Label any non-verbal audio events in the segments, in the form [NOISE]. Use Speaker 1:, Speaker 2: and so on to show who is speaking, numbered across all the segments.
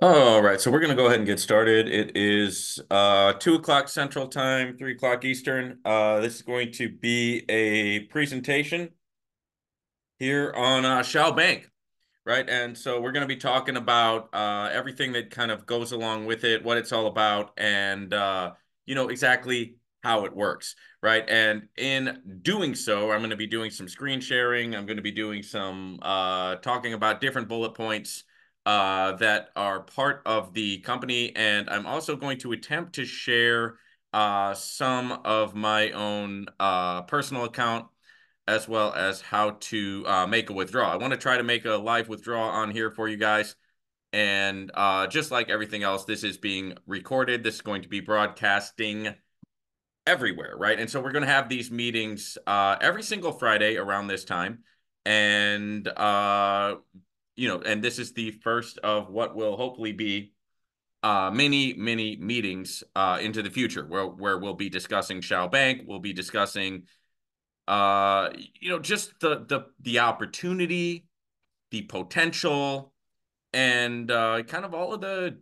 Speaker 1: All right, so we're going to go ahead and get started. It is uh, 2 o'clock Central Time, 3 o'clock Eastern. Uh, this is going to be a presentation here on uh, Shao Bank, right? And so we're going to be talking about uh, everything that kind of goes along with it, what it's all about, and, uh, you know, exactly how it works, right? And in doing so, I'm going to be doing some screen sharing. I'm going to be doing some uh, talking about different bullet points uh, that are part of the company. And I'm also going to attempt to share uh, some of my own uh, personal account as well as how to uh, make a withdrawal. I want to try to make a live withdrawal on here for you guys. And uh, just like everything else, this is being recorded. This is going to be broadcasting everywhere, right? And so we're going to have these meetings uh, every single Friday around this time. And uh, you know, and this is the first of what will hopefully be uh, many, many meetings uh, into the future where, where we'll be discussing Shao Bank, we'll be discussing, uh, you know, just the, the, the opportunity, the potential, and uh, kind of all of the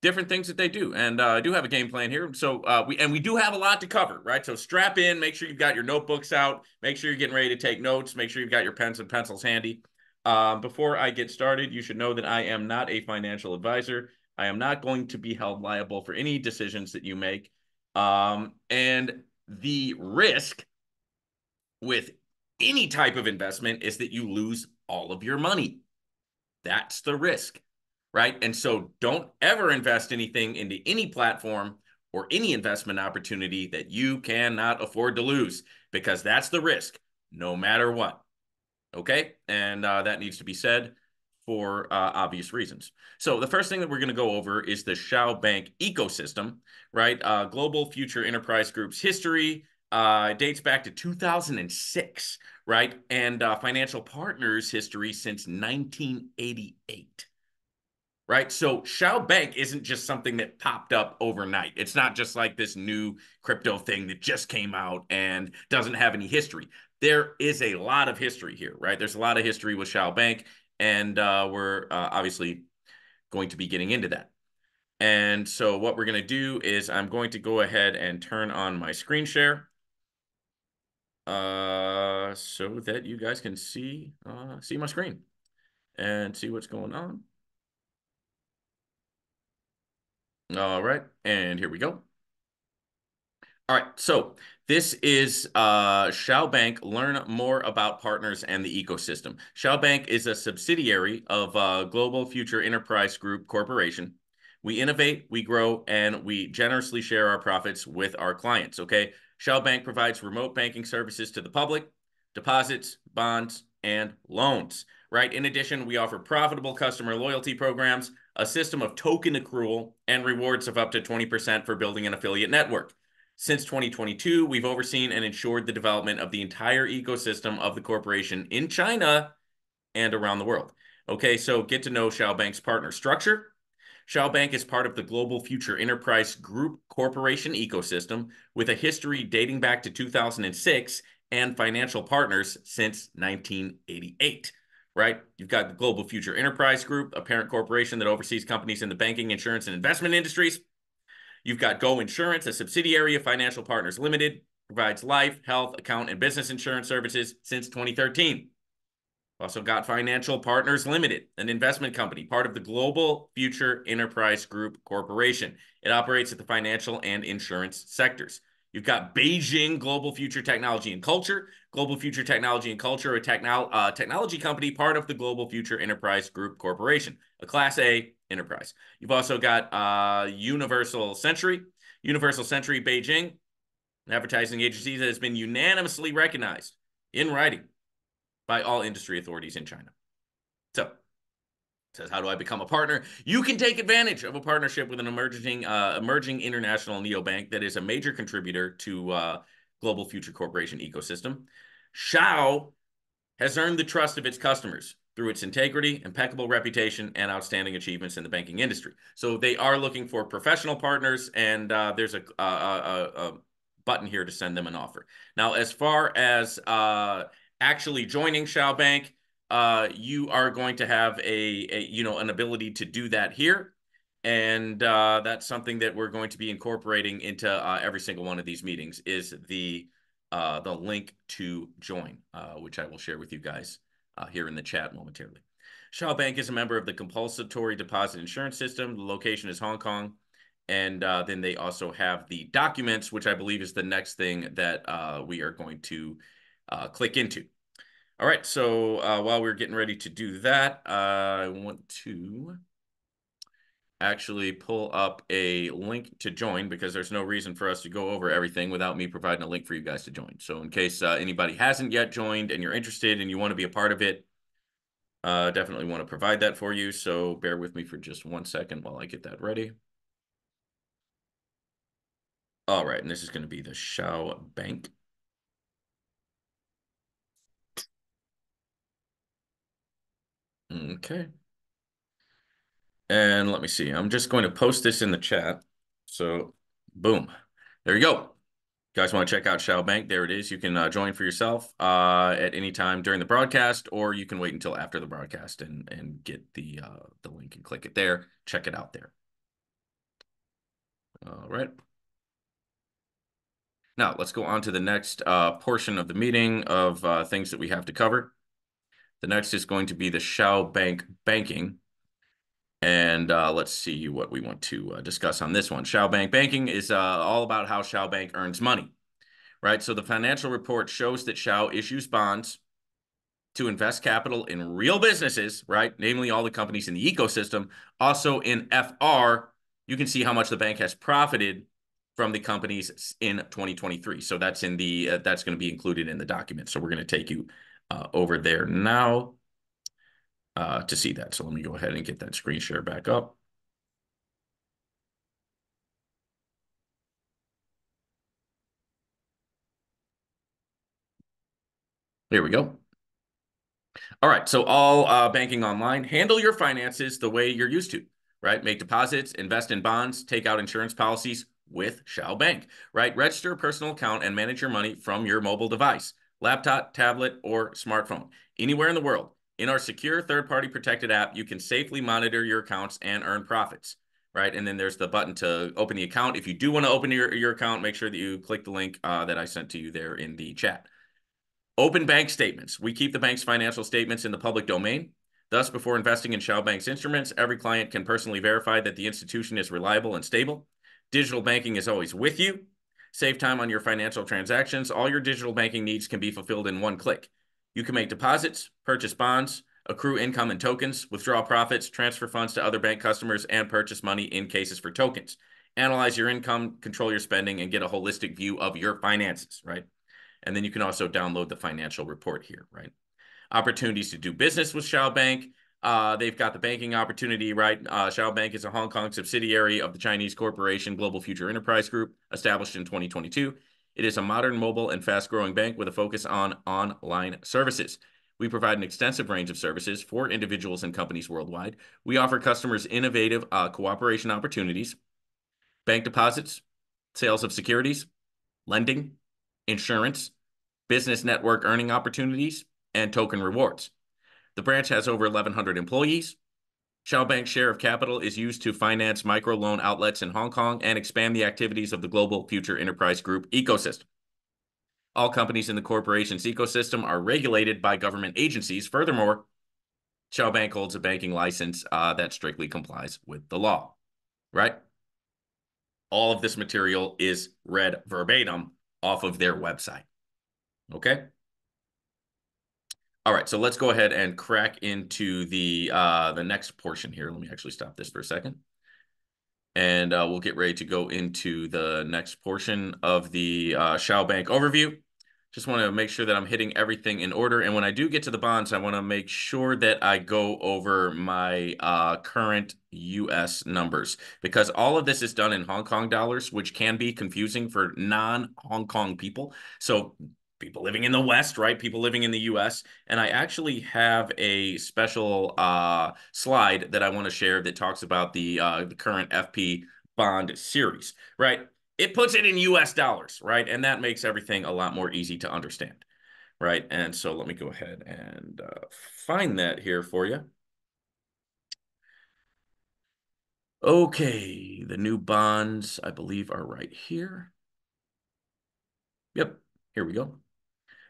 Speaker 1: different things that they do. And uh, I do have a game plan here. So uh, we and we do have a lot to cover, right? So strap in, make sure you've got your notebooks out, make sure you're getting ready to take notes, make sure you've got your pens and pencils handy. Um, before I get started, you should know that I am not a financial advisor. I am not going to be held liable for any decisions that you make. Um, and the risk with any type of investment is that you lose all of your money. That's the risk, right? And so don't ever invest anything into any platform or any investment opportunity that you cannot afford to lose because that's the risk no matter what. Okay. And uh, that needs to be said for uh, obvious reasons. So the first thing that we're going to go over is the Shao Bank ecosystem, right? Uh, Global Future Enterprise Group's history uh, dates back to 2006, right? And uh, Financial Partners history since 1988. Right. So Shao Bank isn't just something that popped up overnight. It's not just like this new crypto thing that just came out and doesn't have any history there is a lot of history here, right? There's a lot of history with Shao Bank, and uh, we're uh, obviously going to be getting into that. And so what we're going to do is I'm going to go ahead and turn on my screen share uh, so that you guys can see uh, see my screen and see what's going on. All right, and here we go. All right, so this is uh, Shao Bank. Learn more about partners and the ecosystem. Shao Bank is a subsidiary of uh, Global Future Enterprise Group Corporation. We innovate, we grow, and we generously share our profits with our clients. Okay, Shao Bank provides remote banking services to the public, deposits, bonds, and loans. Right. In addition, we offer profitable customer loyalty programs, a system of token accrual, and rewards of up to 20% for building an affiliate network. Since 2022, we've overseen and ensured the development of the entire ecosystem of the corporation in China and around the world. Okay, so get to know Shao Bank's partner structure. Shao Bank is part of the Global Future Enterprise Group Corporation ecosystem with a history dating back to 2006 and financial partners since 1988 right? You've got the Global Future Enterprise Group, a parent corporation that oversees companies in the banking, insurance, and investment industries. You've got Go Insurance, a subsidiary of Financial Partners Limited, provides life, health, account, and business insurance services since 2013. Also got Financial Partners Limited, an investment company, part of the Global Future Enterprise Group Corporation. It operates at the financial and insurance sectors. You've got Beijing Global Future Technology and Culture, Global Future Technology and Culture, a uh, technology company, part of the Global Future Enterprise Group Corporation, a Class A enterprise. You've also got uh, Universal Century, Universal Century Beijing, an advertising agency that has been unanimously recognized in writing by all industry authorities in China. So, says how do I become a partner? You can take advantage of a partnership with an emerging uh, emerging international neobank that is a major contributor to uh, global future corporation ecosystem. Shao has earned the trust of its customers through its integrity, impeccable reputation, and outstanding achievements in the banking industry. So they are looking for professional partners, and uh, there's a, a, a, a, button here to send them an offer. Now, as far as uh, actually joining Shao Bank, uh, you are going to have a, a, you know an ability to do that here. And uh, that's something that we're going to be incorporating into uh, every single one of these meetings is the uh, the link to join uh, which i will share with you guys uh, here in the chat momentarily. Shao bank is a member of the compulsory deposit insurance system. The location is hong kong. And then they also have the documents which i believe is the next thing that we are going to click into all right, so uh, while we're getting ready to do that, uh, I want to actually pull up a link to join because there's no reason for us to go over everything without me providing a link for you guys to join. So in case uh, anybody hasn't yet joined and you're interested and you want to be a part of it, uh, definitely want to provide that for you. So bear with me for just one second while I get that ready. All right, and this is going to be the Shao Bank. Okay. And let me see. I'm just going to post this in the chat. So, boom. There you go. You guys want to check out Shao Bank? There it is. You can uh, join for yourself uh, at any time during the broadcast, or you can wait until after the broadcast and and get the uh, the link and click it there. Check it out there. All right. Now let's go on to the next uh, portion of the meeting of uh, things that we have to cover. The next is going to be the Shao Bank Banking. And uh, let's see what we want to uh, discuss on this one. Shao Bank Banking is uh, all about how Shao Bank earns money, right? So the financial report shows that Shao issues bonds to invest capital in real businesses, right? Namely, all the companies in the ecosystem. Also in FR, you can see how much the bank has profited from the companies in 2023. So that's in the uh, that's going to be included in the document. So we're going to take you uh, over there now uh, to see that. So let me go ahead and get that screen share back up. There we go. All right, so all uh, banking online, handle your finances the way you're used to, right? Make deposits, invest in bonds, take out insurance policies with Shao Bank, right? Register a personal account and manage your money from your mobile device laptop, tablet, or smartphone. Anywhere in the world, in our secure third-party protected app, you can safely monitor your accounts and earn profits, right? And then there's the button to open the account. If you do want to open your, your account, make sure that you click the link uh, that I sent to you there in the chat. Open bank statements. We keep the bank's financial statements in the public domain. Thus, before investing in Shao Bank's instruments, every client can personally verify that the institution is reliable and stable. Digital banking is always with you. Save time on your financial transactions. All your digital banking needs can be fulfilled in one click. You can make deposits, purchase bonds, accrue income and tokens, withdraw profits, transfer funds to other bank customers, and purchase money in cases for tokens. Analyze your income, control your spending, and get a holistic view of your finances, right? And then you can also download the financial report here, right? Opportunities to do business with Shao Bank. Uh, they've got the banking opportunity, right? Uh, Bank is a Hong Kong subsidiary of the Chinese corporation Global Future Enterprise Group, established in 2022. It is a modern, mobile, and fast-growing bank with a focus on online services. We provide an extensive range of services for individuals and companies worldwide. We offer customers innovative uh, cooperation opportunities, bank deposits, sales of securities, lending, insurance, business network earning opportunities, and token rewards. The branch has over 1,100 employees. Shao Bank's share of capital is used to finance microloan outlets in Hong Kong and expand the activities of the Global Future Enterprise Group ecosystem. All companies in the corporation's ecosystem are regulated by government agencies. Furthermore, Shao Bank holds a banking license uh, that strictly complies with the law, right? All of this material is read verbatim off of their website. Okay? All right, so let's go ahead and crack into the uh, the next portion here. Let me actually stop this for a second. And uh, we'll get ready to go into the next portion of the uh, Shao Bank overview. Just want to make sure that I'm hitting everything in order. And when I do get to the bonds, I want to make sure that I go over my uh, current US numbers because all of this is done in Hong Kong dollars, which can be confusing for non-Hong Kong people. So people living in the West, right? People living in the US. And I actually have a special uh, slide that I want to share that talks about the, uh, the current FP bond series, right? It puts it in US dollars, right? And that makes everything a lot more easy to understand. right? And so let me go ahead and uh, find that here for you. Okay, the new bonds, I believe, are right here. Yep, here we go.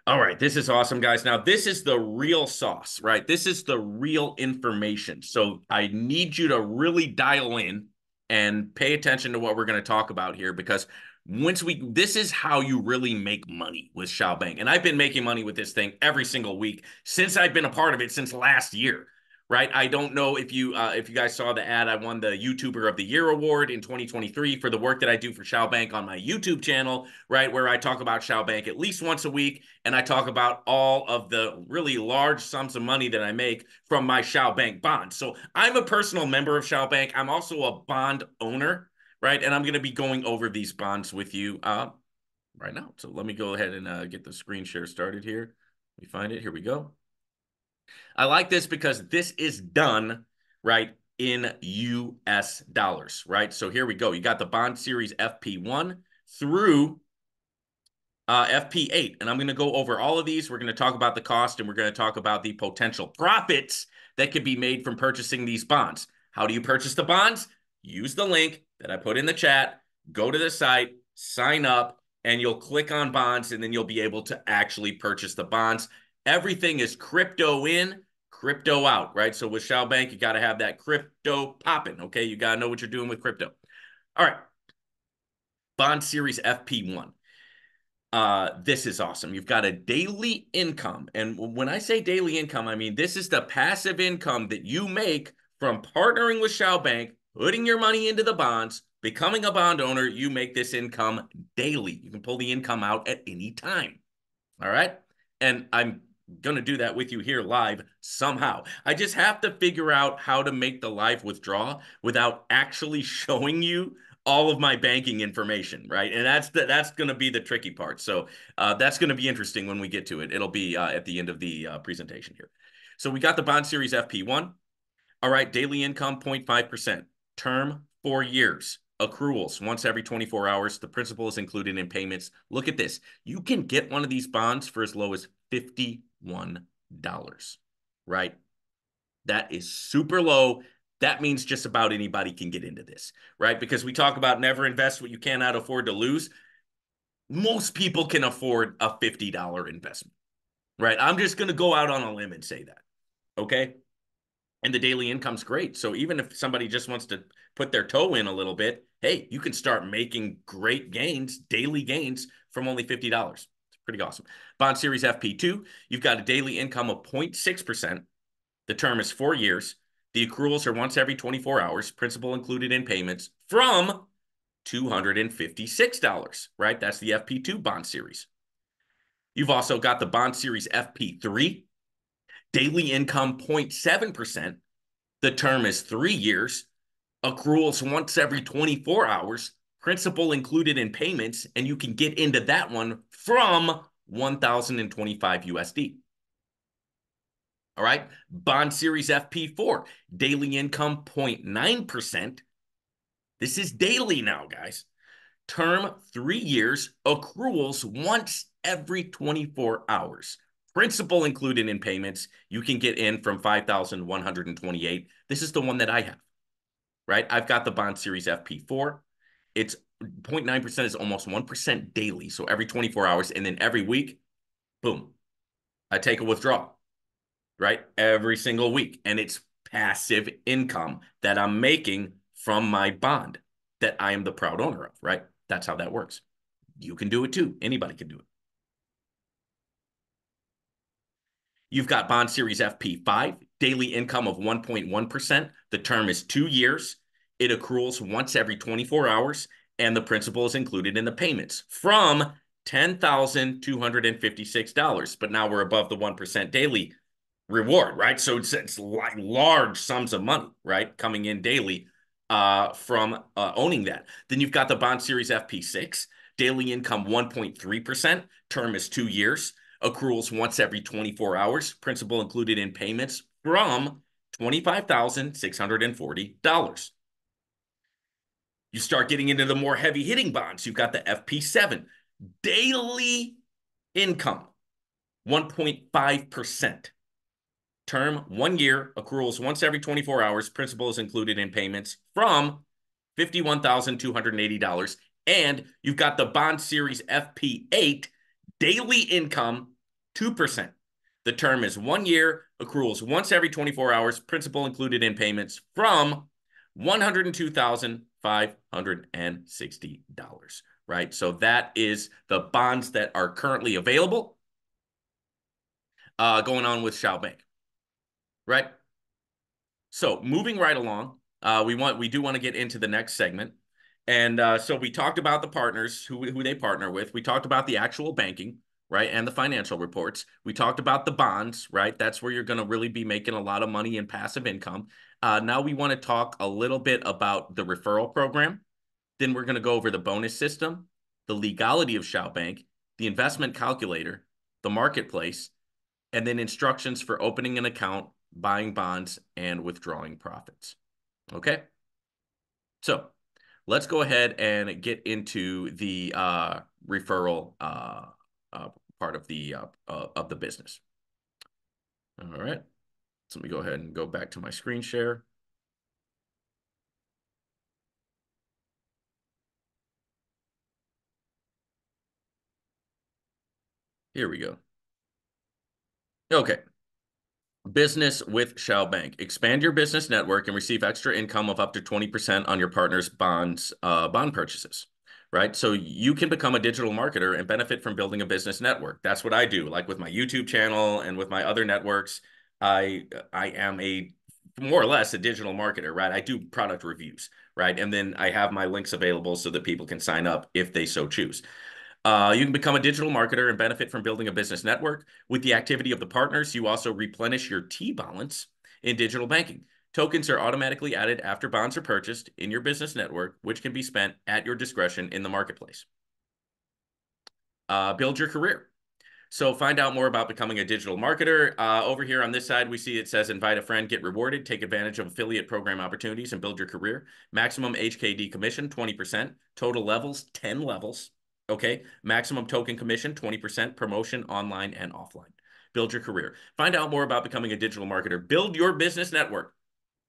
Speaker 1: All right, this is awesome, guys. Now, this is the real sauce, right? This is the real information. So I need you to really dial in and pay attention to what we're going to talk about here because once we this is how you really make money with Shao Bank. And I've been making money with this thing every single week since I've been a part of it since last year right? I don't know if you uh, if you guys saw the ad. I won the YouTuber of the Year award in 2023 for the work that I do for Shao Bank on my YouTube channel, right? Where I talk about Shao Bank at least once a week, and I talk about all of the really large sums of money that I make from my Shao Bank bonds. So I'm a personal member of Shao Bank. I'm also a bond owner, right? And I'm going to be going over these bonds with you uh, right now. So let me go ahead and uh, get the screen share started here. We find it. Here we go. I like this because this is done, right, in US dollars, right? So here we go. You got the bond series FP1 through uh, FP8. And I'm going to go over all of these. We're going to talk about the cost and we're going to talk about the potential profits that could be made from purchasing these bonds. How do you purchase the bonds? Use the link that I put in the chat, go to the site, sign up, and you'll click on bonds, and then you'll be able to actually purchase the bonds. Everything is crypto in, crypto out, right? So with Shao Bank, you got to have that crypto popping, okay? You got to know what you're doing with crypto. All right. Bond Series FP1. Uh, this is awesome. You've got a daily income. And when I say daily income, I mean this is the passive income that you make from partnering with Shao Bank, putting your money into the bonds, becoming a bond owner. You make this income daily. You can pull the income out at any time. All right. And I'm going to do that with you here live somehow. I just have to figure out how to make the live withdraw without actually [LAUGHS] showing you all of my banking information, right? And that's the, that's going to be the tricky part. So uh, that's going to be interesting when we get to it. It'll be uh, at the end of the uh, presentation here. So we got the bond series FP1. All right, daily income 0.5%, term four years, accruals once every 24 hours. The principal is included in payments. Look at this. You can get one of these bonds for as low as 50 one dollars right? That is super low. That means just about anybody can get into this, right? Because we talk about never invest what you cannot afford to lose. Most people can afford a $50 investment, right? I'm just going to go out on a limb and say that. Okay. And the daily income's great. So even if somebody just wants to put their toe in a little bit, hey, you can start making great gains, daily gains from only $50 pretty awesome. Bond Series FP2, you've got a daily income of 0.6%. The term is four years. The accruals are once every 24 hours, principal included in payments from $256, right? That's the FP2 bond series. You've also got the bond series FP3, daily income 0.7%. The term is three years, accruals once every 24 hours, principal included in payments, and you can get into that one from 1,025 USD. All right. Bond Series FP4, daily income 0.9%. This is daily now, guys. Term three years, accruals once every 24 hours. Principal included in payments, you can get in from 5,128. This is the one that I have, right? I've got the Bond Series FP4. It's 0.9% is almost 1% daily. So every 24 hours. And then every week, boom, I take a withdrawal, right? Every single week. And it's passive income that I'm making from my bond that I am the proud owner of, right? That's how that works. You can do it too. Anybody can do it. You've got bond series FP5, daily income of 1.1%. The term is two years. It accruals once every 24 hours, and the principal is included in the payments from $10,256. But now we're above the 1% daily reward, right? So it's, it's like large sums of money, right? Coming in daily uh, from uh, owning that. Then you've got the bond series FP6, daily income 1.3%, term is two years, accruals once every 24 hours, principal included in payments from $25,640. You start getting into the more heavy hitting bonds. You've got the FP7 daily income 1.5%. Term one year, accruals once every 24 hours, principal is included in payments from $51,280. And you've got the bond series FP8, daily income 2%. The term is one year, accruals once every 24 hours, principal included in payments from $102,560, right? So that is the bonds that are currently available uh, going on with Shao Bank, right? So moving right along, uh, we want we do want to get into the next segment. And uh, so we talked about the partners who, who they partner with. We talked about the actual banking, right? And the financial reports. We talked about the bonds, right? That's where you're going to really be making a lot of money in passive income. Uh, now we want to talk a little bit about the referral program. Then we're going to go over the bonus system, the legality of Shao Bank, the investment calculator, the marketplace, and then instructions for opening an account, buying bonds, and withdrawing profits. Okay. So let's go ahead and get into the uh, referral uh, uh, part of the uh, uh, of the business. All right. So let me go ahead and go back to my screen share. Here we go. Okay. Business with Shao Bank. Expand your business network and receive extra income of up to 20% on your partner's bonds uh, bond purchases. Right. So you can become a digital marketer and benefit from building a business network. That's what I do. Like with my YouTube channel and with my other networks, I I am a more or less a digital marketer, right? I do product reviews, right? And then I have my links available so that people can sign up if they so choose. Uh, you can become a digital marketer and benefit from building a business network. With the activity of the partners, you also replenish your T balance in digital banking. Tokens are automatically added after bonds are purchased in your business network, which can be spent at your discretion in the marketplace. Uh, build your career. So find out more about becoming a digital marketer. Uh, over here on this side, we see it says invite a friend, get rewarded, take advantage of affiliate program opportunities, and build your career. Maximum HKD commission, 20%. Total levels, 10 levels. Okay. Maximum token commission, 20% promotion online and offline. Build your career. Find out more about becoming a digital marketer. Build your business network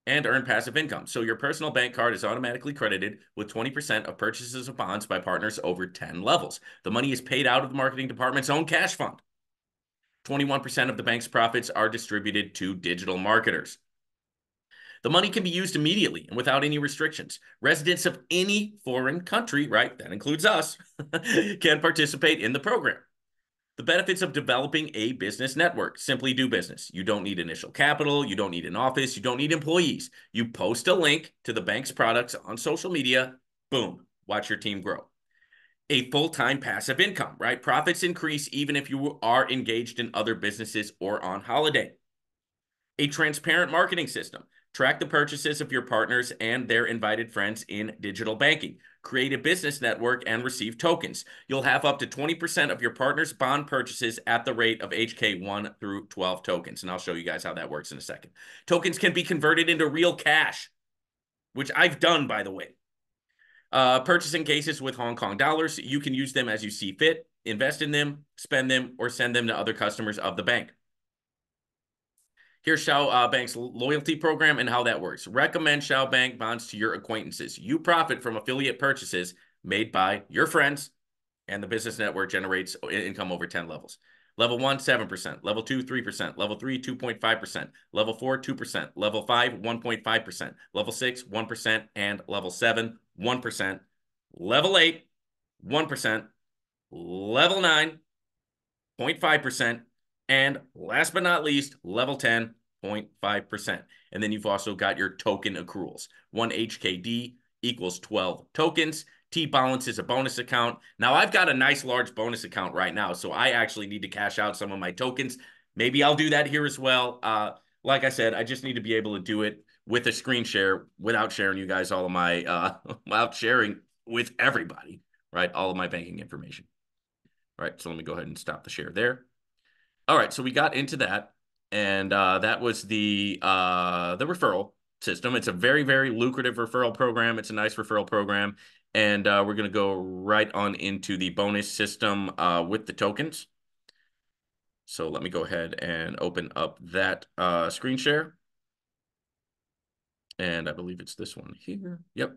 Speaker 1: and earn passive income. So your personal bank card is automatically credited with 20% of purchases of bonds by partners over 10 levels. The money is paid out of the marketing department's own cash fund. 21% of the bank's profits are distributed to digital marketers. The money can be used immediately and without any restrictions. Residents of any foreign country, right, that includes us, [LAUGHS] can participate in the program. The benefits of developing a business network simply do business. You don't need initial capital. You don't need an office. You don't need employees. You post a link to the bank's products on social media. Boom, watch your team grow. A full time passive income, right? Profits increase even if you are engaged in other businesses or on holiday. A transparent marketing system. Track the purchases of your partners and their invited friends in digital banking. Create a business network and receive tokens. You'll have up to 20% of your partner's bond purchases at the rate of HK1 through 12 tokens. And I'll show you guys how that works in a second. Tokens can be converted into real cash, which I've done, by the way. Uh, purchasing cases with Hong Kong dollars, you can use them as you see fit, invest in them, spend them, or send them to other customers of the bank. Here's Shao uh, Bank's loyalty program and how that works. Recommend Shao Bank bonds to your acquaintances. You profit from affiliate purchases made by your friends, and the business network generates income over 10 levels. Level one, 7%. Level two, 3%. Level three, 2.5%. Level four, 2%. Level five, 1.5%. Level six, 1%. And level seven, 1%. Level eight, 1%. Level nine, 0.5%. And last but not least, level 10, 0.5%. And then you've also got your token accruals. One HKD equals 12 tokens. T balance is a bonus account. Now I've got a nice large bonus account right now, so I actually need to cash out some of my tokens. Maybe I'll do that here as well. Uh, like I said, I just need to be able to do it with a screen share without sharing you guys all of my, uh, [LAUGHS] without sharing with everybody, right? All of my banking information. All right, so let me go ahead and stop the share there. All right, so we got into that, and uh, that was the uh, the referral system. It's a very very lucrative referral program. It's a nice referral program, and uh, we're gonna go right on into the bonus system uh, with the tokens. So let me go ahead and open up that uh, screen share. And I believe it's this one here. Yep.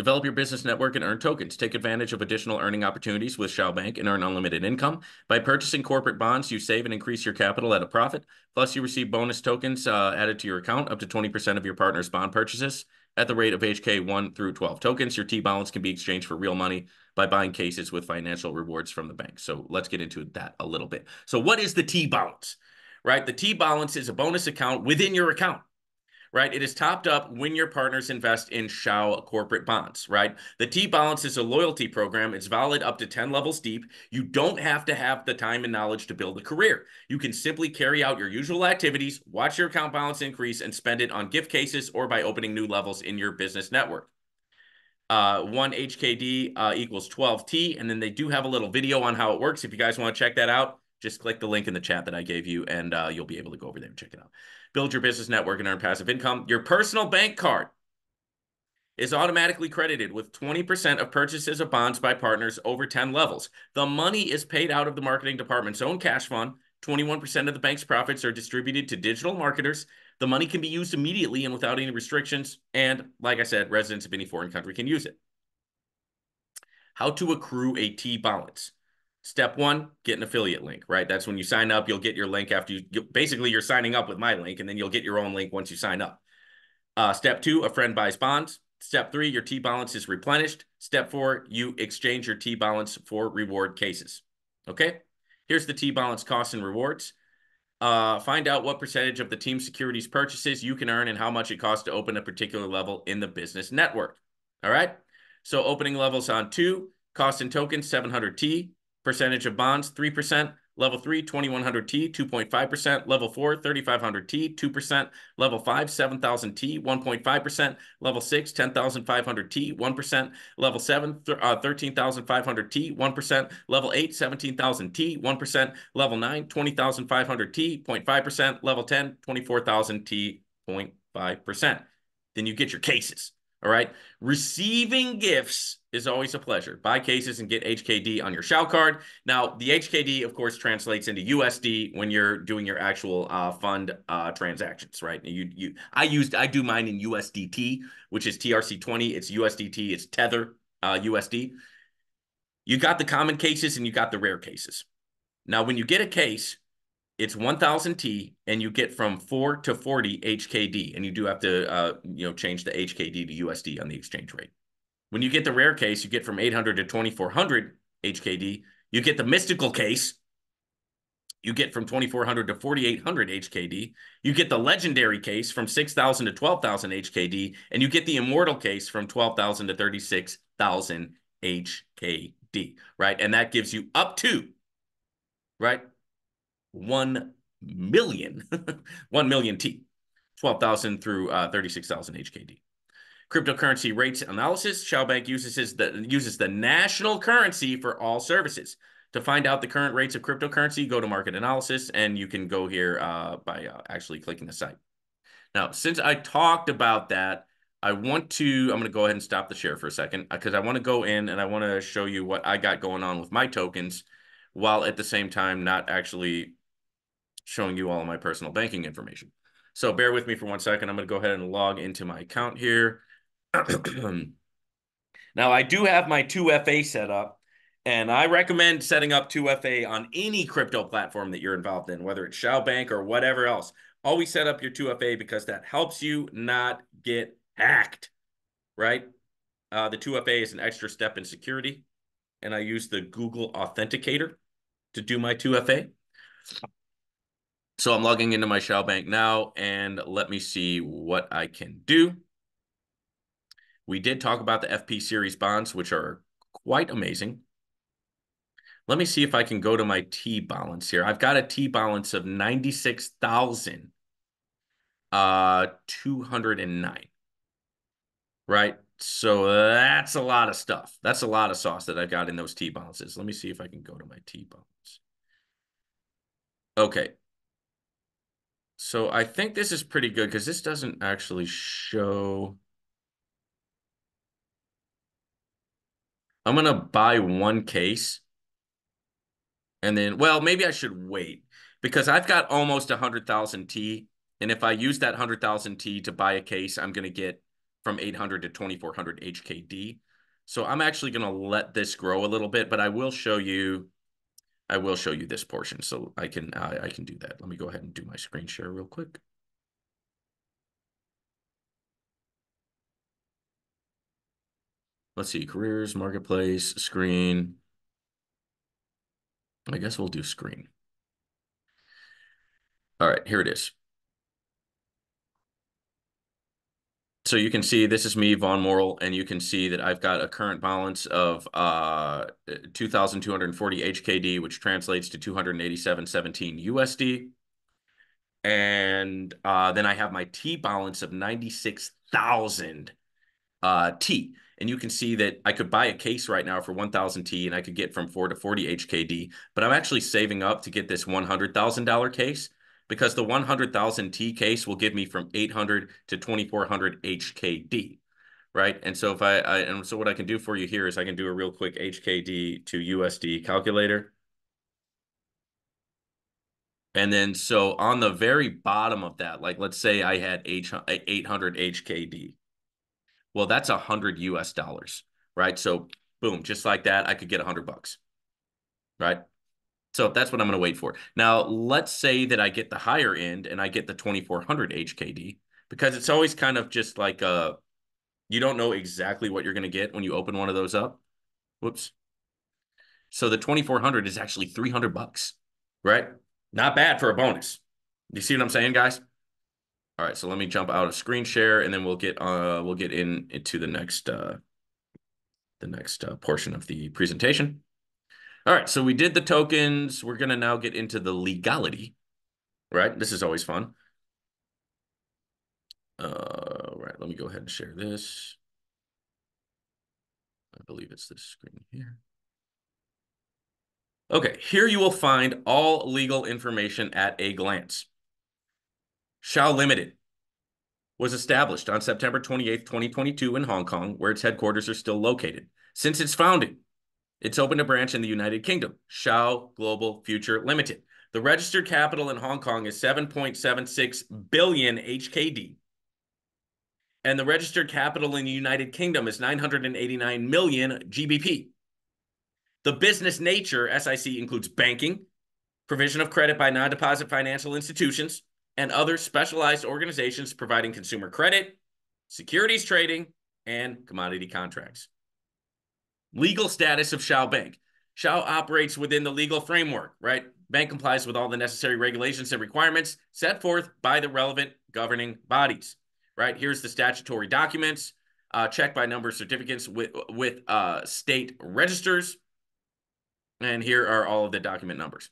Speaker 1: Develop your business network and earn tokens. Take advantage of additional earning opportunities with Shao Bank and earn unlimited income. By purchasing corporate bonds, you save and increase your capital at a profit. Plus, you receive bonus tokens uh, added to your account up to 20% of your partner's bond purchases at the rate of HK 1 through 12 tokens. Your T balance can be exchanged for real money by buying cases with financial rewards from the bank. So let's get into that a little bit. So, what is the T balance? Right? The T balance is a bonus account within your account right? It is topped up when your partners invest in Shao corporate bonds, right? The T balance is a loyalty program. It's valid up to 10 levels deep. You don't have to have the time and knowledge to build a career. You can simply carry out your usual activities, watch your account balance increase, and spend it on gift cases or by opening new levels in your business network. Uh, one HKD uh, equals 12T. And then they do have a little video on how it works. If you guys want to check that out, just click the link in the chat that I gave you and uh, you'll be able to go over there and check it out build your business network, and earn passive income. Your personal bank card is automatically credited with 20% of purchases of bonds by partners over 10 levels. The money is paid out of the marketing department's own cash fund. 21% of the bank's profits are distributed to digital marketers. The money can be used immediately and without any restrictions. And like I said, residents of any foreign country can use it. How to accrue a T balance. Step one, get an affiliate link, right? That's when you sign up, you'll get your link after you, you basically you're signing up with my link and then you'll get your own link once you sign up. Uh, step two, a friend buys bonds. Step three, your T balance is replenished. Step four, you exchange your T balance for reward cases. Okay. Here's the T balance costs and rewards. Uh, find out what percentage of the team securities purchases you can earn and how much it costs to open a particular level in the business network. All right. So opening levels on two, cost and tokens 700T, percentage of bonds, 3%. Level 3, 2100T, 2.5%. Level 4, 3500T, 2%. Level 5, 7000T, 1.5%. Level 6, 10500T, 1%. Level 7, uh, 13500T, 1%. Level 8, 17000T, 1%. Level 9, 20500T, 0.5%. Level 10, 24000T, 0.5%. Then you get your cases. All right. Receiving gifts is always a pleasure. Buy cases and get HKD on your Shao card. Now, the HKD, of course, translates into USD when you're doing your actual uh, fund uh, transactions, right? You, you, I used, I do mine in USDT, which is TRC20. It's USDT. It's Tether uh, USD. You got the common cases and you got the rare cases. Now, when you get a case, it's 1000 T and you get from 4 to 40 HKD and you do have to uh, you know change the HKD to USD on the exchange rate. When you get the rare case, you get from 800 to 2400 HKD. You get the mystical case, you get from 2400 to 4800 HKD. You get the legendary case from 6000 to 12,000 HKD and you get the immortal case from 12,000 to 36,000 HKD, right? And that gives you up to right 1 million, [LAUGHS] 1 million T, 12,000 through uh, 36,000 HKD. Cryptocurrency rates analysis. Shao Bank uses the, uses the national currency for all services. To find out the current rates of cryptocurrency, go to market analysis and you can go here uh, by uh, actually clicking the site. Now, since I talked about that, I want to, I'm going to go ahead and stop the share for a second because I want to go in and I want to show you what I got going on with my tokens while at the same time not actually showing you all of my personal banking information. So bear with me for one second. I'm going to go ahead and log into my account here. [CLEARS THROAT] now, I do have my 2FA set up, and I recommend setting up 2FA on any crypto platform that you're involved in, whether it's Shao Bank or whatever else. Always set up your 2FA because that helps you not get hacked, right? Uh, the 2FA is an extra step in security, and I use the Google Authenticator to do my 2FA. So I'm logging into my Shao Bank now and let me see what I can do. We did talk about the FP series bonds, which are quite amazing. Let me see if I can go to my T balance here. I've got a T balance of 96,000 uh 209. Right? So that's a lot of stuff. That's a lot of sauce that I've got in those T balances. Let me see if I can go to my T balance. Okay. So I think this is pretty good because this doesn't actually show. I'm going to buy one case And then, well, maybe I should wait because I've got almost 100,000 T. And if I use that 100,000 T to buy a case, I'm going to get from 800 to 2400 HKD. So I'm actually going to let this grow a little bit, but I will show you, I will show you this portion. So I can, I can do that. Let me go ahead and do my screen share real quick. Let's see, careers, marketplace, screen. I guess we'll do screen. All right, here it is. So you can see this is me, Vaughn Morrill, and you can see that I've got a current balance of uh, 2,240 HKD, which translates to 287.17 USD. And uh, then I have my T balance of 96,000 uh, T. And you can see that I could buy a case right now for 1000 T and I could get from 4 to 40 HKD, but I'm actually saving up to get this $100,000 case because the 100,000 T case will give me from 800 to 2400 HKD, right? And so if I, I, and so what I can do for you here is I can do a real quick HKD to USD calculator. And then so on the very bottom of that, like let's say I had 800 HKD. Well, that's a hundred US dollars, right? So boom, just like that, I could get a hundred bucks, right? So that's what I'm going to wait for. Now, let's say that I get the higher end and I get the 2400 HKD because it's always kind of just like uh you don't know exactly what you're going to get when you open one of those up. Whoops. So the 2400 is actually 300 bucks, right? Not bad for a bonus. You see what I'm saying, guys? All right, so let me jump out of screen share and then we'll get uh we'll get in into the next uh the next uh, portion of the presentation. All right, so we did the tokens. We're going to now get into the legality, right? This is always fun. Uh, right, let me go ahead and share this. I believe it's this screen here. Okay, here you will find all legal information at a glance. Shao Limited was established on September 28, 2022 in Hong Kong, where its headquarters are still located. Since its founding, it's opened a branch in the United Kingdom, Shao Global Future Limited. The registered capital in Hong Kong is 7.76 billion HKD. And the registered capital in the United Kingdom is 989 million GBP. The business nature, SIC, includes banking, provision of credit by non deposit financial institutions, and other specialized organizations providing consumer credit, securities trading, and commodity contracts. Legal status of Shao Bank. Shao operates within the legal framework, right? Bank complies with all the necessary regulations and requirements set forth by the relevant governing bodies, right? Here's the statutory documents, uh, checked by number certificates with, with uh, state registers. And here are all of the document numbers.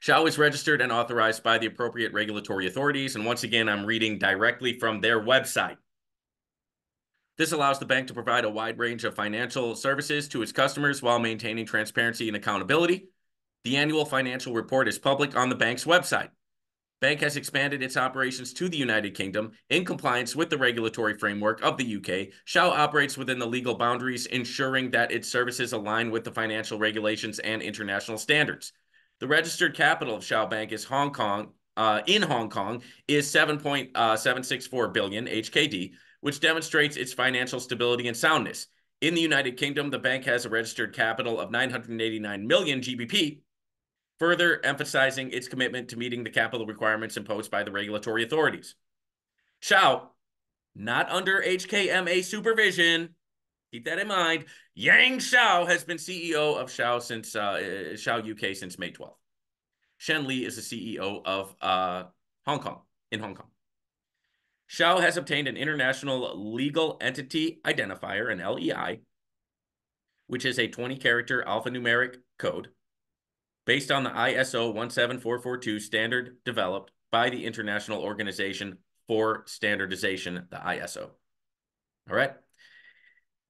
Speaker 1: Shao is registered and authorized by the appropriate regulatory authorities. And once again, I'm reading directly from their website. This allows the bank to provide a wide range of financial services to its customers while maintaining transparency and accountability. The annual financial report is public on the bank's website. Bank has expanded its operations to the United Kingdom in compliance with the regulatory framework of the UK. Shao operates within the legal boundaries, ensuring that its services align with the financial regulations and international standards. The registered capital of Shao Bank is Hong Kong, uh, in Hong Kong, is 7.764 uh, billion HKD, which demonstrates its financial stability and soundness. In the United Kingdom, the bank has a registered capital of 989 million GBP, further emphasizing its commitment to meeting the capital requirements imposed by the regulatory authorities. Shao, not under HKMA supervision, keep that in mind. Yang Shao has been CEO of Shao since uh, Shao UK since May 12th. Shen Li is the CEO of uh, Hong Kong in Hong Kong. Shao has obtained an international legal entity identifier, an LEI, which is a 20 character alphanumeric code based on the ISO 17442 standard developed by the International Organization for Standardization, the ISO. All right.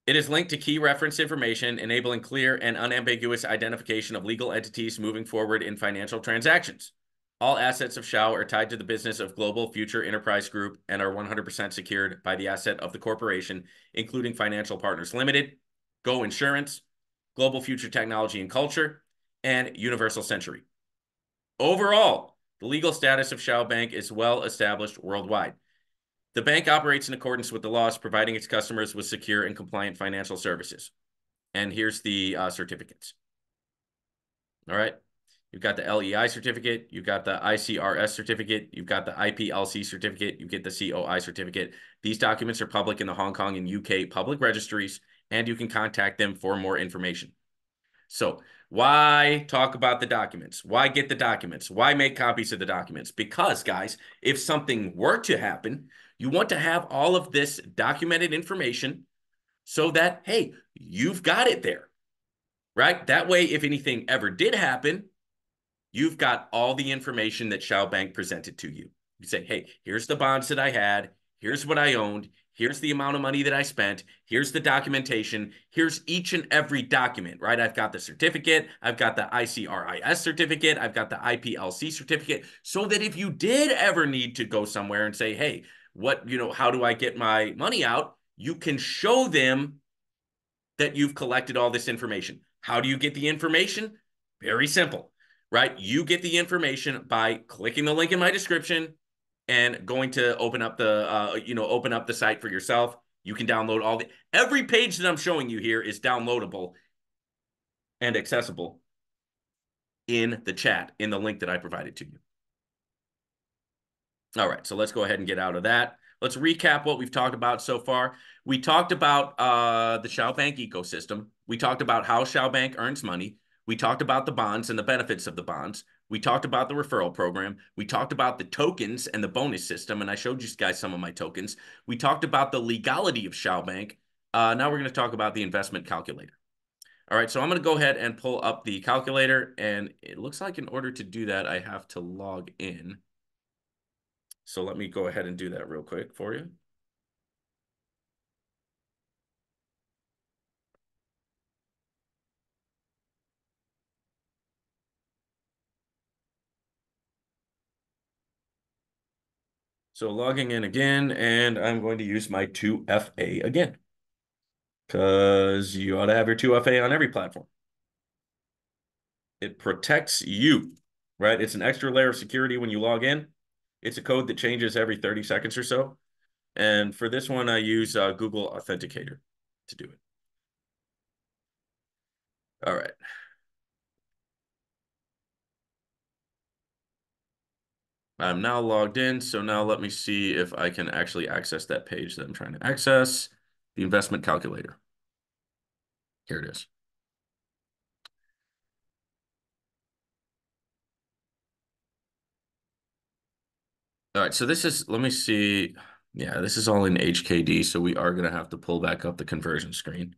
Speaker 1: It is linked to key reference information, enabling clear and unambiguous identification of legal entities moving forward in financial transactions. All assets of Shao are tied to the business of Global Future Enterprise Group and are 100% secured by the asset of the corporation, including Financial Partners Limited, Go Insurance, Global Future Technology and Culture, and Universal Century. Overall, the legal status of Shao Bank is well established worldwide. The bank operates in accordance with the laws, providing its customers with secure and compliant financial services. And here's the uh, certificates. All right. You've got the LEI certificate, you've got the ICRIS certificate, you've got the IPLC certificate, you get the COI certificate. These documents are public in the Hong Kong and UK public registries, and you can contact them for more information. So why talk about the documents? Why get the documents? Why make copies of the documents? Because, guys, if something were to happen, you want to have all of this documented information so that, hey, you've got it there, right? That way, if anything ever did happen, you've got all the information that Shao Bank presented to you. You say, hey, here's the bonds that I had. Here's what I owned. Here's the amount of money that I spent. Here's the documentation. Here's each and every document, right? I've got the certificate. I've got the ICRIS certificate. I've got the IPLC certificate. So that if you did ever need to go somewhere and say, hey, what, you know, how do I get my money out? You can show them that you've collected all this information. How do you get the information? Very simple right? You get the information by clicking the link in my description and going to open up the, uh, you know, open up the site for yourself. You can download all the, every page that I'm showing you here is downloadable and accessible in the chat, in the link that I provided to you. All right, so let's go ahead and get out of that. Let's recap what we've talked about so far. We talked about uh, the Shao Bank ecosystem. We talked about how Shao Bank earns money. We talked about the bonds and the benefits of the bonds. We talked about the referral program. We talked about the tokens and the bonus system. And I showed you guys some of my tokens. We talked about the legality of Shao Bank. Uh, now we're going to talk about the investment calculator. All right, so I'm going to go ahead and pull up the calculator. And it looks like in order to do that, I have to log in. So let me go ahead and do that real quick for you. So logging in again, and I'm going to use my 2FA again. Because you ought to have your 2FA on every platform. It protects you, right? It's an extra layer of security when you log in. It's a code that changes every 30 seconds or so. And for this one, I use uh, Google Authenticator to do it. All right. I'm now logged in. So now let me see if I can actually access that page that I'm trying to access, the investment calculator. Here it is. All right, so this is, let me see. Yeah, this is all in HKD, so we are going to have to pull back up the conversion screen.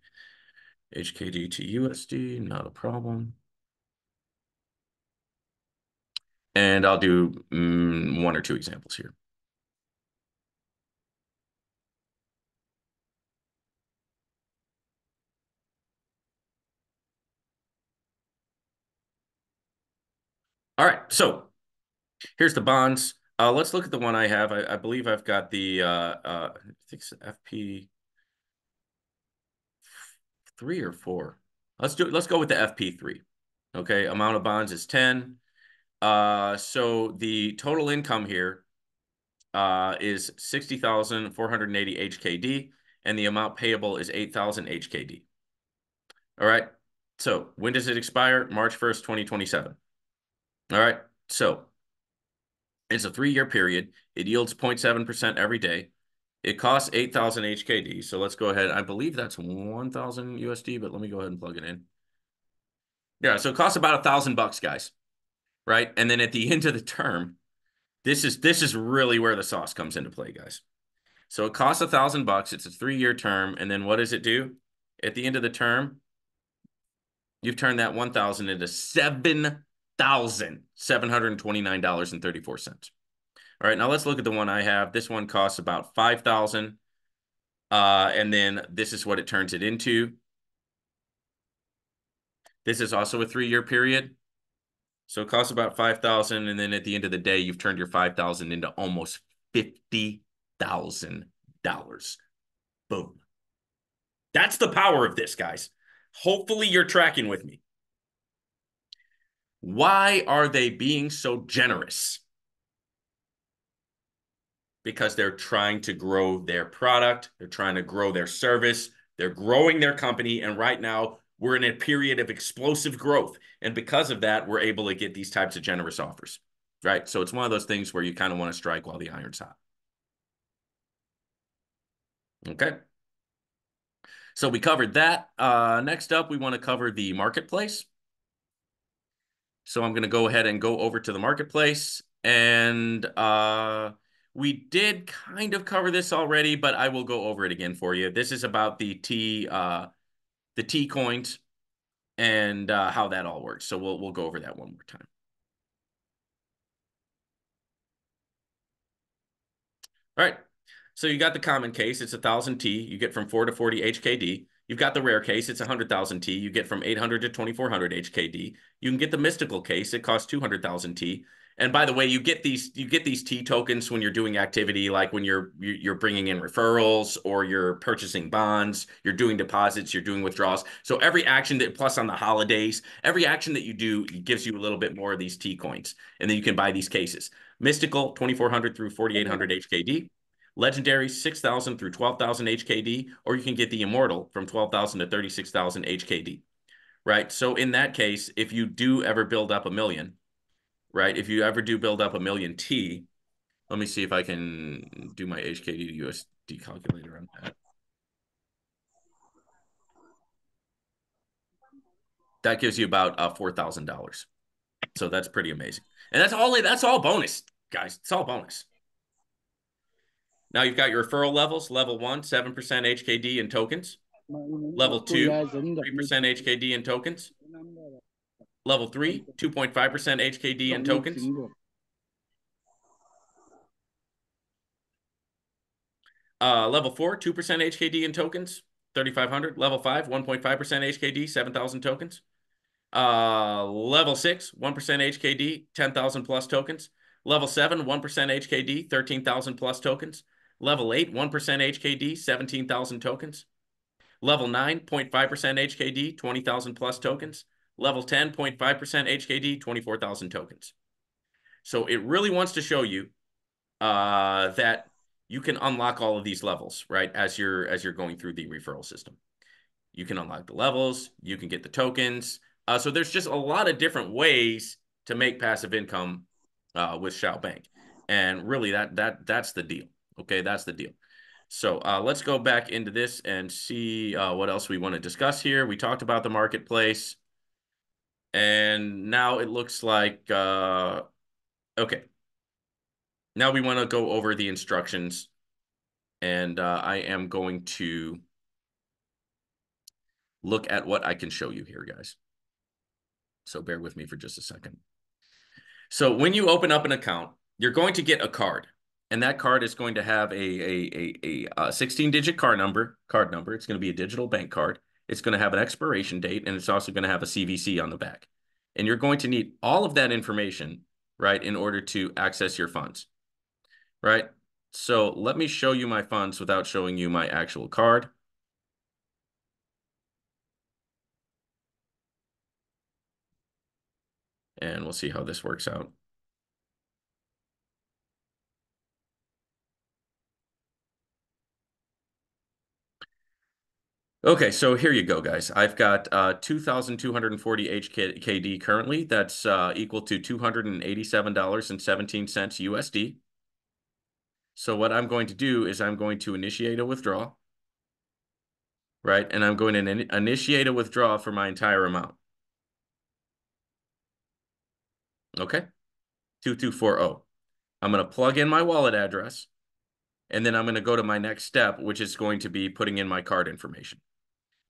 Speaker 1: HKD to USD, not a problem. And I'll do mm, one or two examples here. All right, so here's the bonds. Uh, let's look at the one I have. I, I believe I've got the uh, uh, I think it's FP three or four. Let's do. it. Let's go with the FP three. Okay, amount of bonds is ten. Uh, so the total income here uh, is 60,480 HKD, and the amount payable is 8,000 HKD. All right. So when does it expire? March 1st, 2027. All right. So it's a three-year period. It yields 0.7% every day. It costs 8,000 HKD. So let's go ahead. I believe that's 1,000 USD, but let me go ahead and plug it in. Yeah, so it costs about a thousand bucks, guys right? And then at the [LAUGHS] end of the term, this is this is really where the sauce comes into play, guys. So it costs a thousand bucks. It's a three-year term, and then what does it do? At the end of the term, you've turned that one thousand into seven thousand seven hundred twenty-nine dollars and thirty-four cents. All right, now let's look at the one I have. This one costs about five thousand, uh, and then this is what it turns it into. This is also a three-year period. So it costs about five thousand, and then at the end of the day, you've turned your five thousand into almost fifty thousand dollars. Boom. That's the power of this, guys. Hopefully, you're tracking with me. Why are they being so generous? Because they're trying to grow their product, they're trying to grow their service, they're growing their company. And right now, we're in a period of explosive growth. And because of that, we're able to get these types of generous offers, right? So it's one of those things where you kind of want to strike while the iron's hot. Okay. So we covered that. Uh, next up, we want to cover the marketplace. So I'm going to go ahead and go over to the marketplace. And uh, we did kind of cover this already, but I will go over it again for you. This is about the T, uh, the T coins and uh, how that all works. So we'll we'll go over that one more time. All right. So you got the common case, it's a 1,000 T. You get from 4 to 40 HKD. You've got the rare case, it's a 100,000 T. You get from 800 to 2,400 HKD. You can get the mystical case, it costs 200,000 T. And by the way, you get these you get these T tokens when you're doing activity like when you're you're bringing in referrals or you're purchasing bonds, you're doing deposits, you're doing withdrawals. So every action that plus on the holidays, every action that you do gives you a little bit more of these T coins, and then you can buy these cases. Mystical 2400 through 4800 HKD. Legendary 6,000 through 12,000 HKD, or you can get the Immortal from 12,000 to 36,000 HKD, right? So in that case, if you do ever build up a million, right? If you ever do build up a million T, let me see if I can do my HKD to USD calculator on that. That gives you about uh, $4,000. So that's pretty amazing. And that's all, that's all bonus, guys. It's all bonus. Now you've got your referral levels. Level one, 7% HKD in tokens. Level two, 3% HKD in tokens. Level three, 2.5% HKD in tokens. Uh, level four, 2% HKD in tokens, 3,500. Level five, 1.5% HKD, 7,000 tokens. Uh, level six, 1% HKD, 10,000 plus tokens. Level seven, 1% HKD, 13,000 plus tokens. Level eight, 1% HKD, 17,000 tokens. Level nine, 0.5% HKD, 20,000 plus tokens. Level 10, 0.5% HKD, 24,000 tokens. So it really wants to show you uh, that you can unlock all of these levels, right? As you're as you're going through the referral system. You can unlock the levels, you can get the tokens. Uh, so there's just a lot of different ways to make passive income uh, with Shao Bank. And really that that that's the deal. Okay, that's the deal. So uh, let's go back into this and see uh, what else we want to discuss here. We talked about the marketplace. And now it looks like, uh, okay. Now we want to go over the instructions. And uh, I am going to look at what I can show you here, guys. So bear with me for just a second. So when you open up an account, you're going to get a card. And that card is going to have a, a, a, a 16 digit card number, card number. It's going to be a digital bank card. It's going to have an expiration date and it's also going to have a CVC on the back. And you're going to need all of that information, right, in order to access your funds, right? So let me show you my funds without showing you my actual card. And we'll see how this works out. Okay, so here you go, guys. I've got uh, 2,240 HKD currently. That's uh, equal to $287.17 USD. So what I'm going to do is I'm going to initiate a withdrawal, right? And I'm going to in initiate a withdrawal for my entire amount. Okay, 2240. I'm going to plug in my wallet address, and then I'm going to go to my next step, which is going to be putting in my card information.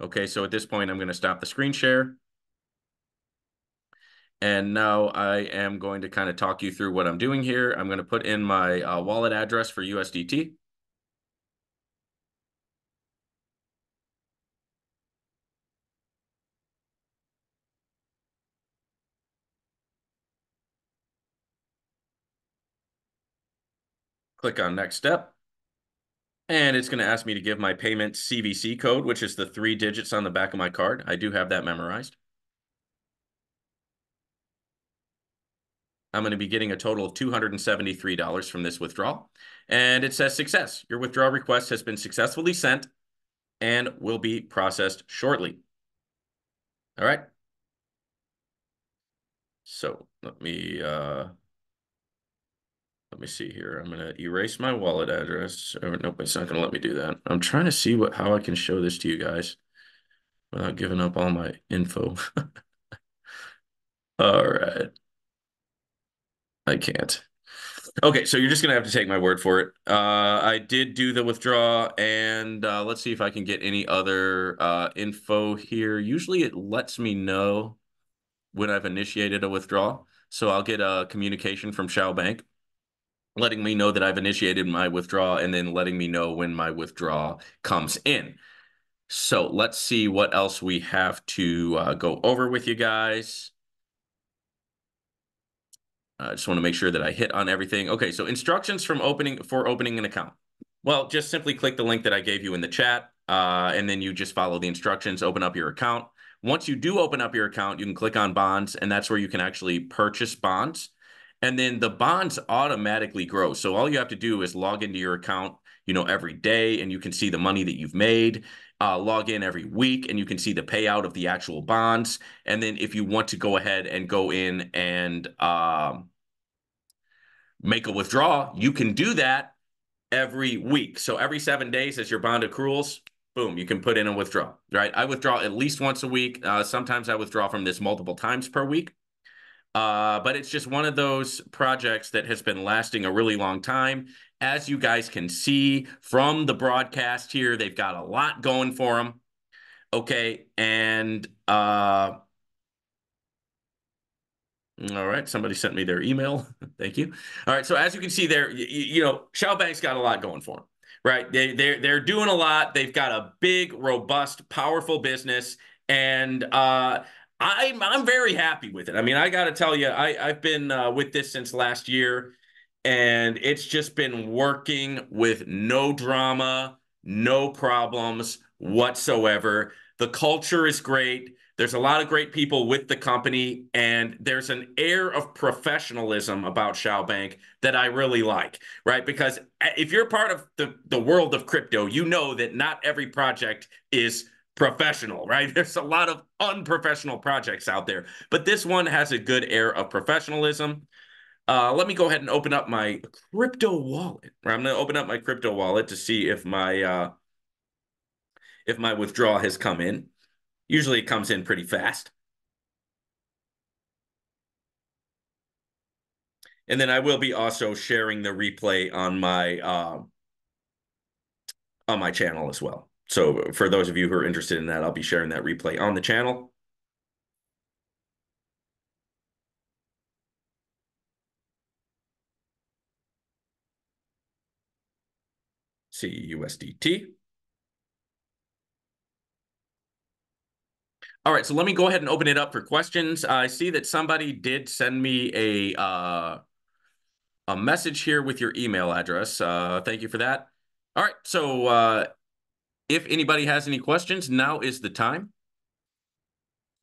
Speaker 1: Okay, so at this point, I'm going to stop the screen share. And now I am going to kind of talk you through what I'm doing here. I'm going to put in my uh, wallet address for USDT. Click on next step. And it's going to ask me to give my payment CVC code, which is the three digits on the back of my card. I do have that memorized. I'm going to be getting a total of $273 from this withdrawal. And it says success. Your withdrawal request has been successfully sent and will be processed shortly. All right. So let me uh, let me see here. I'm gonna erase my wallet address. Oh, nope, it's not gonna let me do that. I'm trying to see what how I can show this to you guys without giving up all my info. [LAUGHS] all right. I can't. Okay, so you're just gonna have to take my word for it. Uh, I did do the withdraw, and uh, let's see if I can get any other uh, info here. Usually, it lets me know when I've initiated a withdrawal, so I'll get a communication from Shao Bank letting me know that I've initiated my withdrawal, and then letting me know when my withdrawal comes in. So let's see what else we have to uh, go over with you guys. I just want to make sure that I hit on everything. Okay, so instructions from opening for opening an account. Well, just simply click the link that I gave you in the chat, uh, and then you just follow the instructions, open up your account. Once you do open up your account, you can click on bonds, and that's where you can actually purchase bonds. And then the bonds automatically grow. So all you have to do is log into your account, you know, every day, and you can see the money that you've made. Uh, log in every week, and you can see the payout of the actual bonds. And then if you want to go ahead and go in and um, make a withdrawal, you can do that every week. So every seven days as your bond accruals, boom, you can put in a withdrawal, right? I withdraw at least once a week. Uh, sometimes I withdraw from this multiple times per week. Uh, but it's just one of those projects that has been lasting a really long time. As you guys can see from the broadcast here, they've got a lot going for them. Okay. And uh, all right, somebody sent me their email. [LAUGHS] Thank you. All right, so as you can see there, you, you know, Shao Bank's got a lot going for them, right? They they're they're doing a lot. They've got a big, robust, powerful business, and uh, I'm I'm very happy with it. I mean, I got to tell you, I I've been uh, with this since last year, and it's just been working with no drama, no problems whatsoever. The culture is great. There's a lot of great people with the company, and there's an air of professionalism about Shao Bank that I really like, right? Because if you're part of the, the world of crypto, you know that not every project is professional, right? [LAUGHS] There's a lot of unprofessional projects out there, but this one has a good air of professionalism. Uh, let me go ahead and open up my crypto wallet. I'm going to open up my crypto wallet to see if my uh, if my withdrawal has come in. Usually it comes in pretty fast. And then I will be also sharing the replay on my uh, on my channel as well. So for those of you who are interested in that, I'll be sharing that replay on the channel. See USDT. All right, so let me go ahead and open it up for questions. I see that somebody did send me a uh, a message here with your email address. Uh, thank you for that. All right, so uh, if anybody has any questions, now is the time.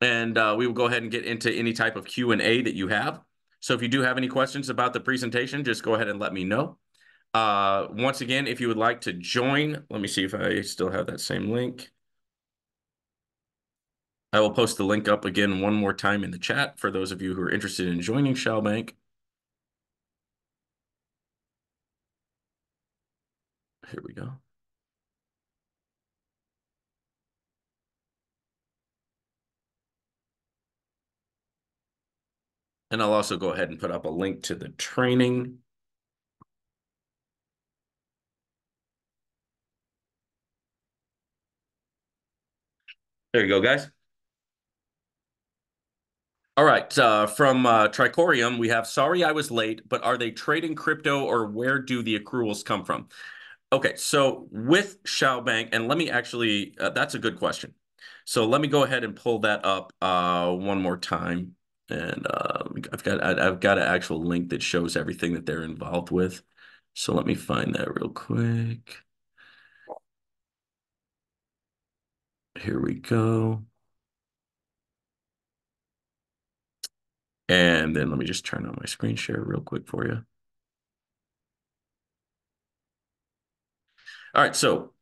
Speaker 1: And uh, we will go ahead and get into any type of Q&A that you have. So if you do have any questions about the presentation, just go ahead and let me know. Uh, once again, if you would like to join, let me see if I still have that same link. I will post the link up again one more time in the chat for those of you who are interested in joining Shao Bank. Here we go. And I'll also go ahead and put up a link to the training. There you go, guys. All right, uh, from uh, Tricorium, we have, sorry I was late, but are they trading crypto or where do the accruals come from? Okay, so with Shao Bank, and let me actually, uh, that's a good question. So let me go ahead and pull that up uh, one more time. And uh, I've got I've got an actual link that shows everything that they're involved with. So let me find that real quick. Here we go. And then let me just turn on my screen share real quick for you. All right, so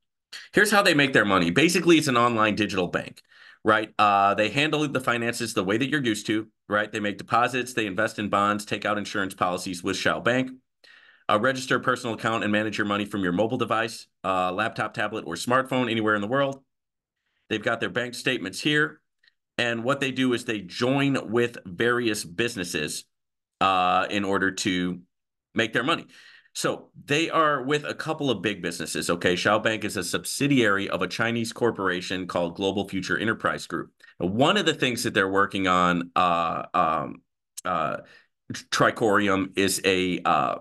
Speaker 1: here's how they make their money. Basically, it's an online digital bank, right? Uh, they handle the finances the way that you're used to, right? They make deposits, they invest in bonds, take out insurance policies with Shao Bank. Uh, register a personal account and manage your money from your mobile device, uh, laptop, tablet, or smartphone anywhere in the world. They've got their bank statements here. And what they do is they join with various businesses uh, in order to make their money. So they are with a couple of big businesses. Okay, Shao Bank is a subsidiary of a Chinese corporation called Global Future Enterprise Group. one of the things that they're working on, uh, um, uh, Tricorium, is a uh,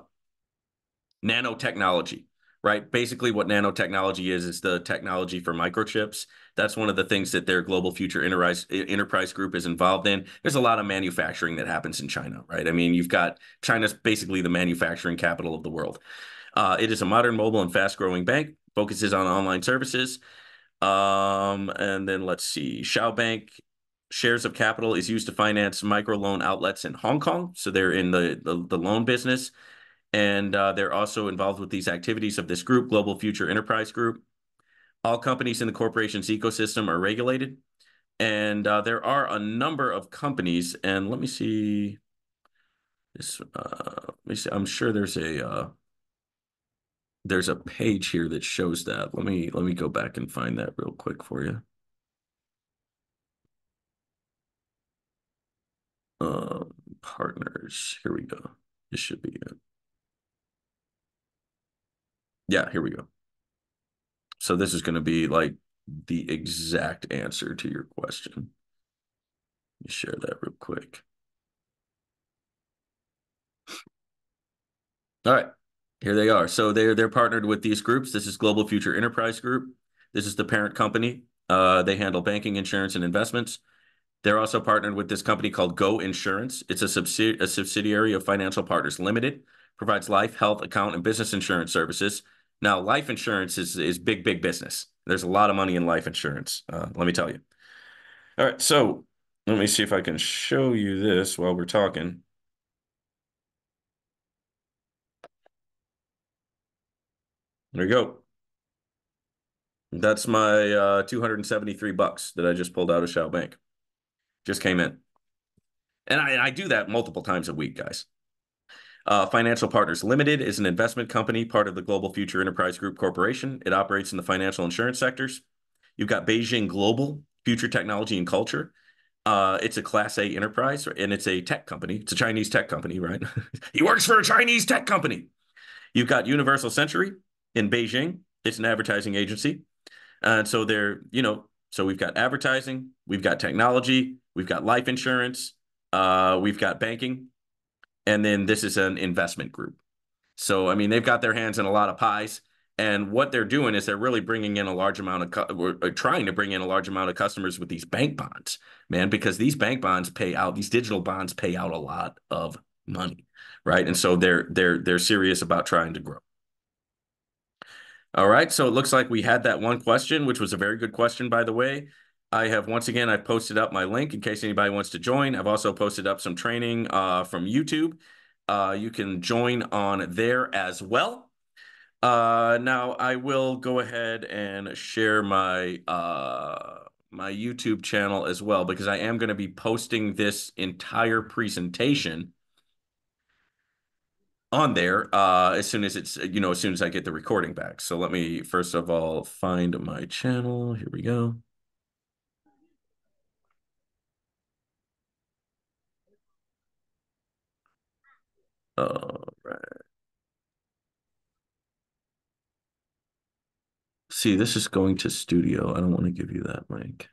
Speaker 1: nanotechnology, right? Basically, what nanotechnology is is the technology for microchips. That's one of the things that their global future enterprise enterprise group is involved in. There's a lot of manufacturing that happens in China, right? I mean, you've got China's basically the manufacturing capital of the world. Uh, it is a modern, mobile, and fast-growing bank. Focuses on online services. Um, and then let's see, Shao Bank shares of capital is used to finance microloan outlets in Hong Kong. So they're in the, the, the loan business. And uh, they're also involved with these activities of this group, Global Future Enterprise Group. All companies in the corporation's ecosystem are regulated. And uh, there are a number of companies. And let me see. This, uh, let me see. I'm sure there's a uh, there's a page here that shows that. Let me let me go back and find that real quick for you. Uh, partners. Here we go. This should be it. Yeah, here we go. So this is going to be like the exact answer to your question. Let me share that real quick. All right, here they are. So they're they're partnered with these groups. This is Global Future Enterprise Group. This is the parent company. Uh, they handle banking, insurance, and investments. They're also partnered with this company called Go Insurance. It's a, subsidi a subsidiary of Financial Partners Limited. Provides life, health, account, and business insurance services now, life insurance is is big, big business. There's a lot of money in life insurance. Uh, let me tell you. All right, so let me see if I can show you this while we're talking. There you go. That's my uh, 273 bucks that I just pulled out of Shao Bank. Just came in. And I, I do that multiple times a week, guys. Uh, Financial Partners Limited is an investment company, part of the Global Future Enterprise Group Corporation. It operates in the financial insurance sectors. You've got Beijing Global, Future Technology and Culture. Uh, it's a Class A enterprise, and it's a tech company. It's a Chinese tech company, right? [LAUGHS] he works for a Chinese tech company. You've got Universal Century in Beijing. It's an advertising agency. And so they're, you know, so we've got advertising, we've got technology, we've got life insurance, uh, we've got banking, and then this is an investment group. So I mean, they've got their hands in a lot of pies, and what they're doing is they're really bringing in a large amount of, trying to bring in a large amount of customers with these bank bonds, man, because these bank bonds pay out, these digital bonds pay out a lot of money, right? And so they're they're they're serious about trying to grow. All right, so it looks like we had that one question, which was a very good question, by the way. I have once again, I've posted up my link in case anybody wants to join. I've also posted up some training uh, from YouTube. Uh, you can join on there as well. Uh, now I will go ahead and share my uh, my YouTube channel as well because I am going to be posting this entire presentation on there uh, as soon as it's you know as soon as I get the recording back. So let me first of all find my channel. Here we go. All right. See, this is going to studio. I don't want to give you that link.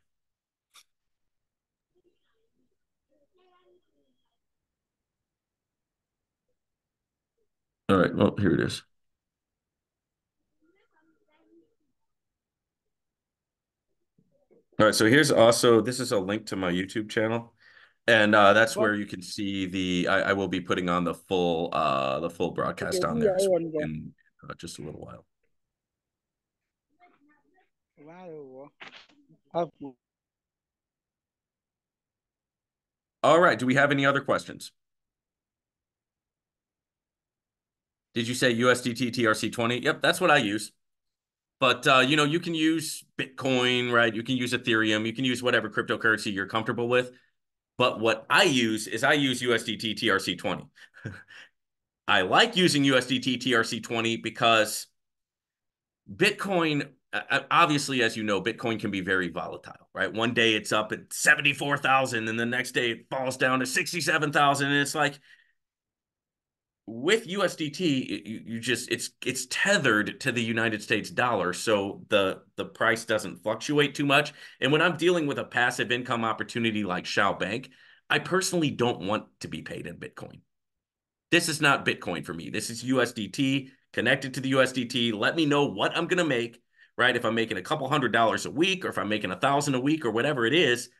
Speaker 1: All right, well, here it is. All right, so here's also, this is a link to my YouTube channel. And uh, that's where you can see the. I, I, will be putting on the full uh the full broadcast on there in uh, just a little while. All right. Do we have any other questions? Did you say USDT TRC20? Yep, that's what I use. But uh, you know, you can use Bitcoin, right? You can use Ethereum, you can use whatever cryptocurrency you're comfortable with. But what I use is I use USDT TRC20. [LAUGHS] I like using USDT TRC20 because Bitcoin, obviously, as you know, Bitcoin can be very volatile, right? One day it's up at 74,000 and the next day it falls down to 67,000. And it's like, with USDT, you, you just it's it's tethered to the United States dollar, so the the price doesn't fluctuate too much. And when I'm dealing with a passive income opportunity like Shao Bank, I personally don't want to be paid in Bitcoin. This is not Bitcoin for me. This is USDT connected to the USDT. Let me know what I'm gonna make, right? If I'm making a couple hundred dollars a week, or if I'm making a thousand a week, or whatever it is,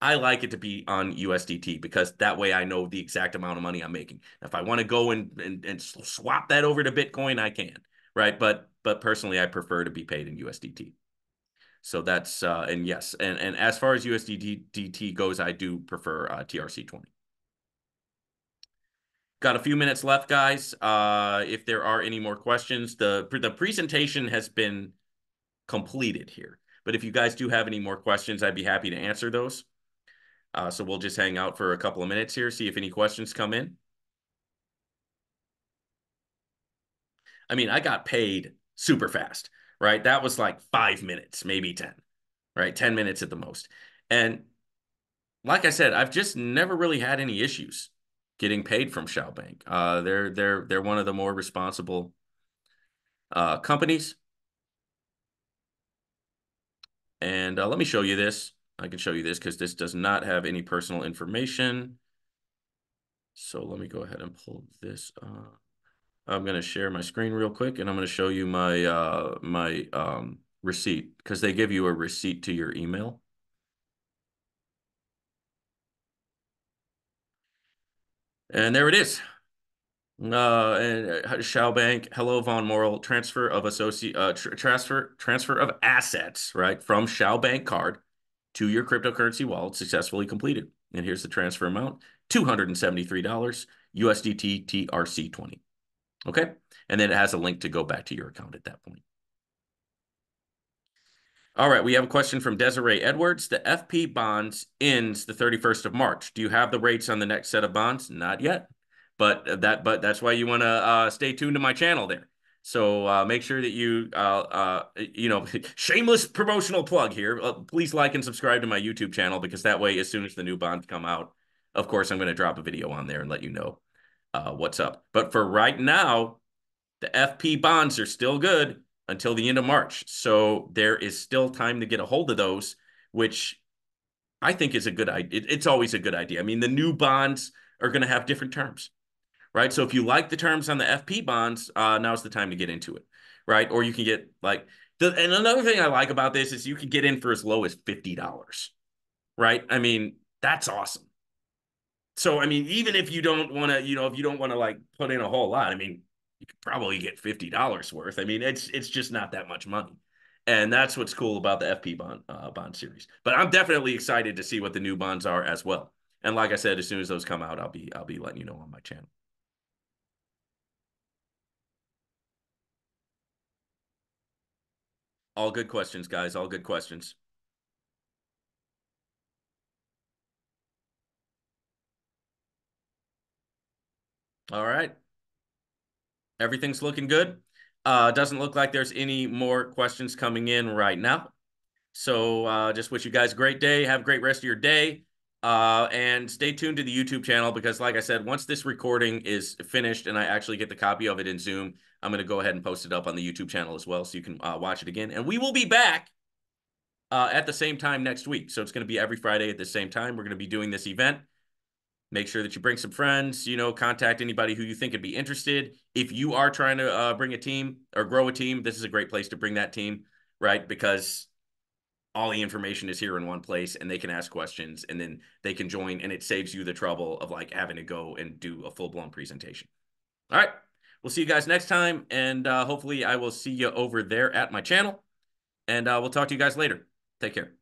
Speaker 1: I like it to be on USDT because that way I know the exact amount of money I'm making. If I want to go and, and, and swap that over to Bitcoin, I can, right? But but personally, I prefer to be paid in USDT. So that's uh, and yes, and and as far as USDT goes, I do prefer uh, TRC20. Got a few minutes left, guys. Uh, if there are any more questions, the the presentation has been completed here. But if you guys do have any more questions, I'd be happy to answer those. Uh, so we'll just hang out for a couple of minutes here, see if any questions come in. I mean, I got paid super fast, right? That was like five minutes, maybe 10, right? 10 minutes at the most. And like I said, I've just never really had any issues getting paid from Shao Bank. Uh, they're they're they're one of the more responsible uh, companies. And uh, let me show you this. I can show you this because this does not have any personal information. So let me go ahead and pull this up. I'm going to share my screen real quick and I'm going to show you my uh, my um, receipt because they give you a receipt to your email. And there it is. Uh, and uh, Shao Bank, hello Von Morel, transfer of associate, uh, tr transfer transfer of assets, right, from Shao Bank card to your cryptocurrency wallet successfully completed. And here's the transfer amount, $273 USDT TRC20. Okay. And then it has a link to go back to your account at that point. All right, we have a question from Desiree Edwards. The FP bonds ends the 31st of March. Do you have the rates on the next set of bonds? Not yet, but that but that's why you want to uh, stay tuned to my channel there. So uh, make sure that you, uh, uh, you know, [LAUGHS] shameless promotional plug here. Uh, please like and subscribe to my YouTube channel because that way, as soon as the new bonds come out, of course, I'm going to drop a video on there and let you know uh, what's up. But for right now, the FP bonds are still good until the end of March. So there is still time to get a hold of those, which I think is a good idea. It's always a good idea. I mean, the new bonds are going to have different terms right? So if you like the terms on the FP bonds, uh, now's the time to get into it, right? Or you can get like the and another thing I like about this is you can get in for as low as fifty dollars, right? I mean that's awesome. So I mean, even if you don't want to, you know, if you don't want to like put in a whole lot, I mean, you could probably get fifty dollars worth. I mean, it's it's just not that much money. And that's what's cool about the FP bond uh, bond series. But I'm definitely excited to see what the new bonds are as well. And like I said, as soon as those come out, I'll be I'll be letting you know on my channel. All good questions, guys. All good questions. All right. Everything's looking good. Uh, doesn't look like there's any more questions coming in right now. So uh, just wish you guys a great day. Have a great rest of your day. Uh, and stay tuned to the YouTube channel because, like I said, once this recording is finished and I actually get the copy of it in Zoom, I'm going to go ahead and post it up on the YouTube channel as well so you can uh, watch it again. And we will be back uh, at the same time next week. So it's going to be every Friday at the same time. We're going to be doing this event. Make sure that you bring some friends, you know, contact anybody who you think would be interested. If you are trying to uh, bring a team or grow a team, this is a great place to bring that team, right? Because all the information is here in one place and they can ask questions and then they can join and it saves you the trouble of like having to go and do a full-blown presentation all right we'll see you guys next time and uh, hopefully i will see you over there at my channel and uh, we'll talk to you guys later. Take care